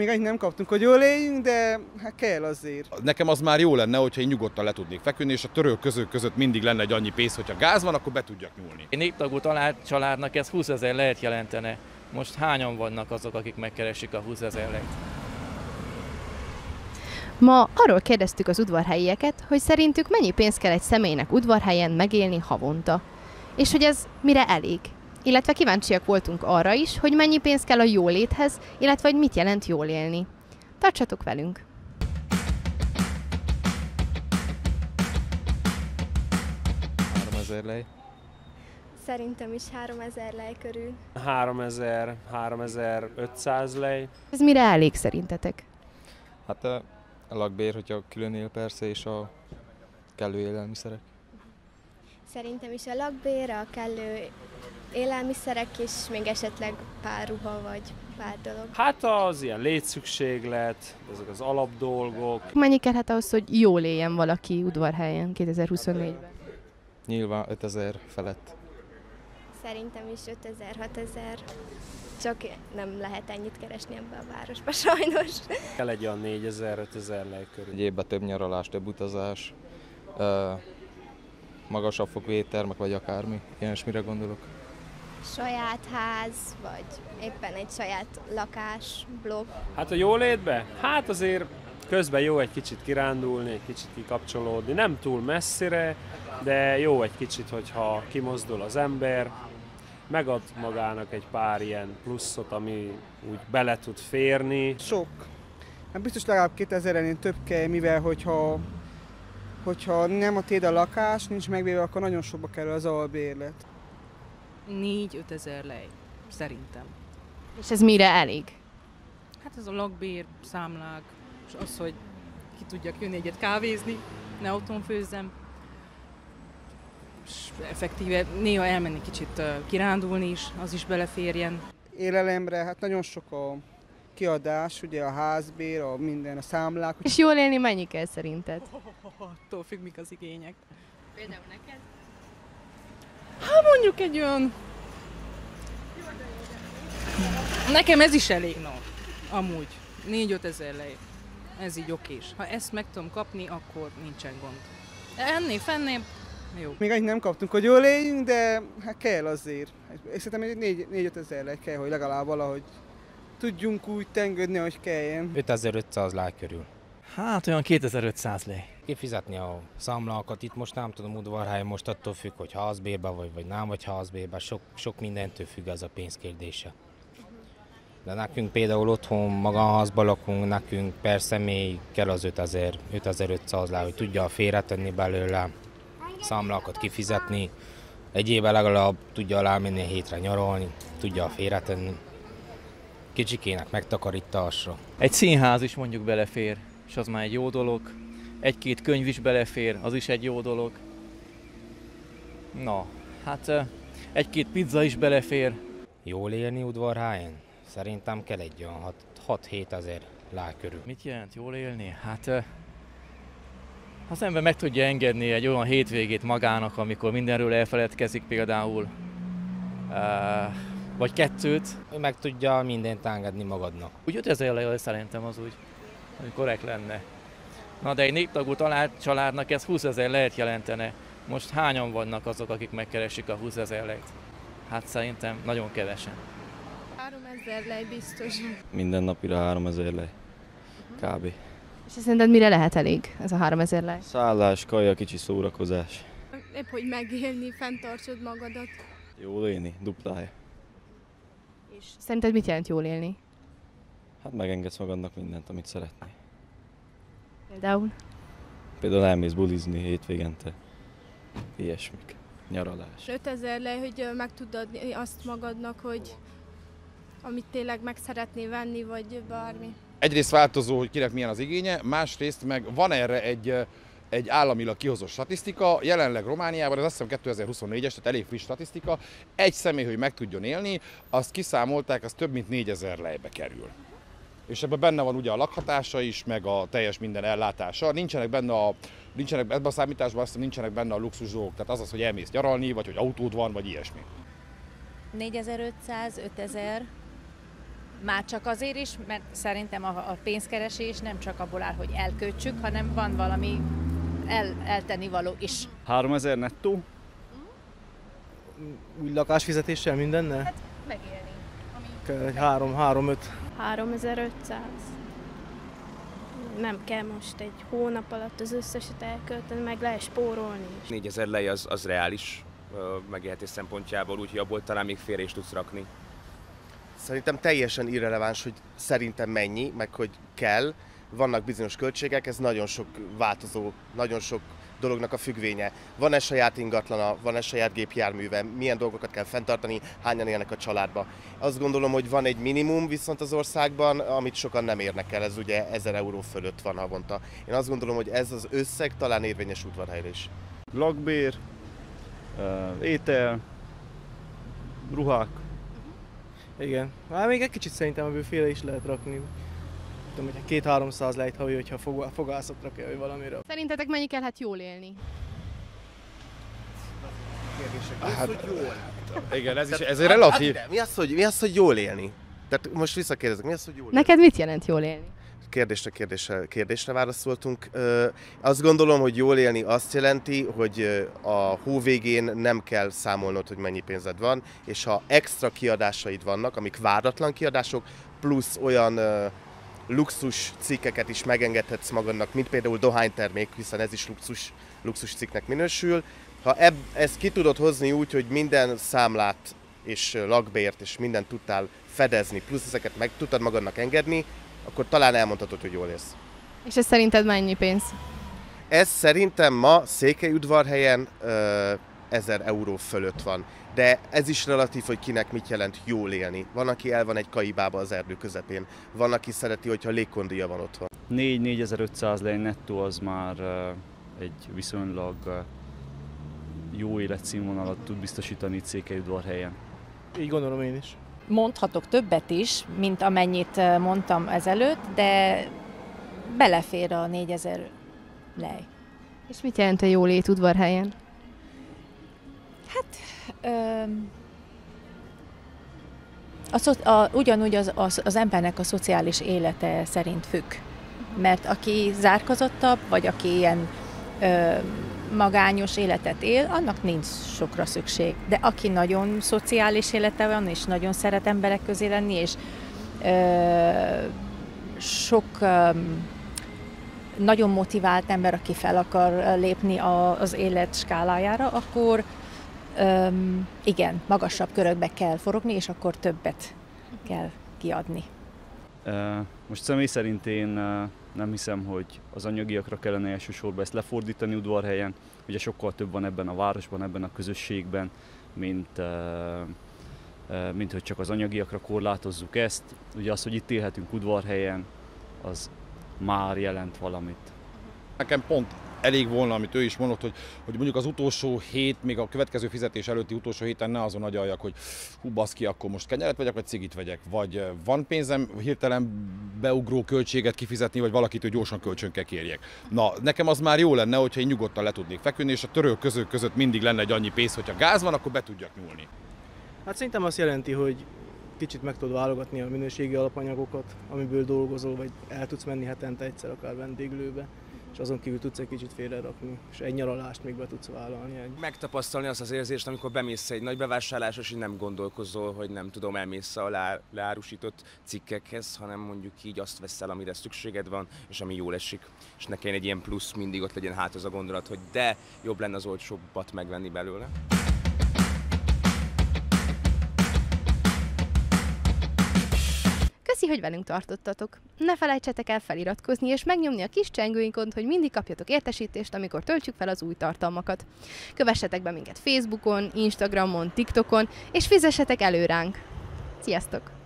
Még annyit nem kaptunk, hogy jól éljünk, de hát kell azért. Nekem az már jó lenne, hogyha én nyugodtan le tudnék feküdni, és a török közök között mindig lenne egy annyi pénz, hogyha gáz van, akkor be tudjak nyúlni. Egy néptagú családnak ez 20 ezer lehet jelentene. Most hányan vannak azok, akik megkeresik a 20 ezer lehet? Ma arról kérdeztük az udvarhelyieket, hogy szerintük mennyi pénz kell egy személynek udvarhelyen megélni havonta. És hogy ez mire elég. Illetve kíváncsiak voltunk arra is, hogy mennyi pénz kell a jóléthez, illetve hogy mit jelent jól élni. Tartsatok velünk! 3000 lej. Szerintem is 3000 lej körül. 3000, 3500 lej. Ez mire elég szerintetek? Hát a, a lakbér, hogyha külön él persze, és a kellő élelmiszerek. Szerintem is a lakbér, a kellő élelmiszerek, és még esetleg pár ruha vagy pár dolog. Hát az ilyen létszükséglet, ezek az alapdolgok. Mennyi kellhet ahhoz, hogy jól éljen valaki udvarhelyen 2024-ben? Nyilván 5000 felett. Szerintem is 5000-6000. Csak nem lehet ennyit keresni ebbe a városba sajnos. Kell egy olyan 4000-5000 lej körül. Egy évben több nyaralás, több utazás, magasabb fokú éttermek, vagy akármi. Ilyesmire gondolok. Saját ház, vagy éppen egy saját lakás, blokk. Hát a jólétbe? Hát azért közben jó egy kicsit kirándulni, egy kicsit kikapcsolódni. Nem túl messzire, de jó egy kicsit, hogyha kimozdul az ember, megad magának egy pár ilyen pluszot, ami úgy bele tud férni. Sok. Hát biztos legalább 2000 több kell, mivel hogyha, hogyha nem a téd a lakás, nincs megvéve, akkor nagyon sokba kerül az albérlet. 4-5 ezer lej, szerintem. És ez mire elég? Hát ez a lakbér, számlák, és az, hogy ki tudjak jönni egyet kávézni, ne otthon főzzem, és effektíve néha elmenni kicsit kirándulni is, az is beleférjen. Élelemre, hát nagyon sok a kiadás, ugye a házbér, a minden, a számlák. És jól élni mennyi kell szerinted? Attól függ, mik az igények. Például neked? Mondjuk egy olyan... Nekem ez is elég, no. Amúgy. 4-5 ezer lej. Ez így okés. Ha ezt meg tudom kapni, akkor nincsen gond. Ennél, fennél, jó. Még annyit nem kaptunk, hogy jól éljünk, de hát kell azért. És szerintem 4-5 ezer lej kell, hogy legalább valahogy tudjunk úgy tengődni, hogy kelljen. 5500 láj körül. Hát olyan 2500 lej. Kifizetni a számlákat, itt most nem tudom, udvarhelyen most attól függ, hogy házbérbe vagy, vagy nem vagy házbérbe, sok, sok mindentől függ ez a pénz kérdése. De nekünk például otthon magánházban lakunk, nekünk per személy kell az 5000, 5500 lá, hogy tudja félretenni belőle, számlákat kifizetni, egy éve legalább tudja elmenni a hétre nyaralni, tudja félretenni, kicsikének megtakarításra. Egy színház is mondjuk belefér, és az már egy jó dolog. Egy-két könyv is belefér, az is egy jó dolog. Na, hát egy-két pizza is belefér. Jól élni udvarhelyen? Szerintem kell egy olyan 6-7 ezer láj körül. Mit jelent jól élni? Hát az ember meg tudja engedni egy olyan hétvégét magának, amikor mindenről elfeledkezik például, vagy kettőt. Meg tudja mindent engedni magadnak. Úgy 5000 lej szerintem az úgy, hogy korrekt lenne. Na de egy néptagú családnak ez 20 ezer lehet jelentene. Most hányan vannak azok, akik megkeresik a 20 ezer lejt? Hát szerintem nagyon kevesen. 3000 lej biztos. Minden napira 3000 lej. Kb. És szerinted mire lehet elég ez a 3000 lej? Szállás, kaja, kicsi szórakozás. Épp hogy megélni, fenntartsod magadat. Jól élni, duplája. És szerinted mit jelent jól élni? Hát megengedsz magadnak mindent, amit szeretnél. Például? Például elmész bulizni hétvégente. Ilyesmik. Nyaralás. 5000 lej, hogy meg tud adni azt magadnak, hogy amit tényleg meg szeretné venni, vagy bármi. Egyrészt változó, hogy kinek milyen az igénye, másrészt meg van erre egy, egy államilag kihozott statisztika, jelenleg Romániában, ez azt hiszem 2024-es, tehát elég friss statisztika, egy személy, hogy meg tudjon élni, azt kiszámolták, az több mint 4000 lejbe kerül. És ebben benne van ugye a lakhatása is, meg a teljes minden ellátása. Nincsenek benne a nincsenek ebben a számításban, azt nincsenek benne a luxus dolgok, tehát az az, hogy elmész nyaralni, vagy hogy autód van, vagy ilyesmi. 4500, 5000, Már csak azért is, mert szerintem a, a pénzkeresés nem csak abból áll, hogy elköltsük, hanem van valami el, eltenni való is. 3000 nettó? Úgy lakásfizetéssel mindennel? Hát megélni. Egy 3-3-5. 3500. Nem kell most egy hónap alatt az összeset elkölteni, meg lehet spórolni is. 4000 lej az, az reális megélhetés szempontjából, úgyhogy abból talán még félre is tudsz rakni. Szerintem teljesen irreleváns, hogy szerintem mennyi, meg hogy kell. Vannak bizonyos költségek, ez nagyon sok változó, nagyon sok dolognak a függvénye. Van-e saját ingatlana, van-e saját gépjárműve, milyen dolgokat kell fenntartani, hányan élnek a családba. Azt gondolom, hogy van egy minimum viszont az országban, amit sokan nem érnek el, ez ugye 1000 euró fölött van havonta. Én azt gondolom, hogy ez az összeg talán érvényes útvarhelyre is. Lakbér, étel, ruhák. Igen. Hát még egy kicsit szerintem ebből félre is lehet rakni. Tudom, hogy két 300 lehet havi, hogyha fogá- fogászatra kell, vagy valamire. Szerintetek mennyi kellhet jól élni? Hát, Igen, ez is, ez egy hát- relatív. hát ide, mi, az, hogy, mi az, hogy jól élni? Tehát most visszakérdezek, mi az, hogy jól élni? Neked mit jelent jól élni? kérdésre, kérdésre, kérdésre válaszoltunk. Ö, azt gondolom, hogy jól élni azt jelenti, hogy a hó végén nem kell számolnod, hogy mennyi pénzed van, és ha extra kiadásaid vannak, amik váratlan kiadások, plusz olyan ö, luxus cikkeket is megengedhetsz magadnak, mint például dohánytermék, hiszen ez is luxus, luxus cikknek minősül. Ha ebb, ezt ki tudod hozni úgy, hogy minden számlát és lakbért és mindent tudtál fedezni, plusz ezeket meg tudtad magadnak engedni, akkor talán elmondhatod, hogy jól élsz. És ez szerinted mennyi pénz? Ez szerintem ma Székelyudvarhelyen 1000 euró fölött van. De ez is relatív, hogy kinek mit jelent jól élni. Van, aki el van egy kaibába az erdő közepén. Van, aki szereti, hogyha légkondia van otthon. 4-4500 lej nettó az már eh, egy viszonylag eh, jó életszínvonalat tud biztosítani Székelyudvarhelyen. Így gondolom én is. Mondhatok többet is, mint amennyit eh, mondtam ezelőtt, de belefér a 4000 lej. És mit jelent a jólét udvarhelyen? Öm, a, a, ugyanúgy az, az, az embernek a szociális élete szerint függ. Mert aki zárkozottabb, vagy aki ilyen ö, magányos életet él, annak nincs sokra szükség. De aki nagyon szociális élete van, és nagyon szeret emberek közé lenni, és ö, sok ö, nagyon motivált ember, aki fel akar lépni a, az élet skálájára, akkor Öm, igen, magasabb körökbe kell forogni, és akkor többet kell kiadni. Most személy szerint én nem hiszem, hogy az anyagiakra kellene elsősorban ezt lefordítani udvarhelyen. Ugye sokkal több van ebben a városban, ebben a közösségben, mint, mint hogy csak az anyagiakra korlátozzuk ezt. Ugye az, hogy itt élhetünk udvarhelyen, az már jelent valamit. Nekem pont elég volna, amit ő is mondott, hogy, hogy mondjuk az utolsó hét, még a következő fizetés előtti utolsó héten ne azon agyaljak, hogy hú baszki, akkor most kenyeret vegyek, vagy cigit vegyek. Vagy van pénzem hirtelen beugró költséget kifizetni, vagy valakit, hogy gyorsan kölcsönke kérjek. Na, nekem az már jó lenne, hogyha én nyugodtan le tudnék feküdni, és a törő közök között mindig lenne egy annyi pénz, hogyha gáz van, akkor be tudjak nyúlni. Hát szerintem azt jelenti, hogy kicsit meg tudod válogatni a minőségi alapanyagokat, amiből dolgozol, vagy el tudsz menni hetente egyszer akár vendéglőbe, és azon kívül tudsz egy kicsit félrerakni, és egy nyaralást még be tudsz vállalni. Egy... Megtapasztalni azt az érzést, amikor bemész egy nagy bevásárlásra, és így nem gondolkozol, hogy nem tudom, elmész a lá- leárusított cikkekhez, hanem mondjuk így azt veszel, amire szükséged van, és ami jól esik. És nekem egy ilyen plusz mindig ott legyen hát az a gondolat, hogy de jobb lenne az olcsóbbat megvenni belőle. Hogy velünk tartottatok. Ne felejtsetek el feliratkozni és megnyomni a kis csengőinkont, hogy mindig kapjatok értesítést, amikor töltjük fel az új tartalmakat. Kövessetek be minket Facebookon, Instagramon, TikTokon, és fizessetek elő ránk. Sziasztok!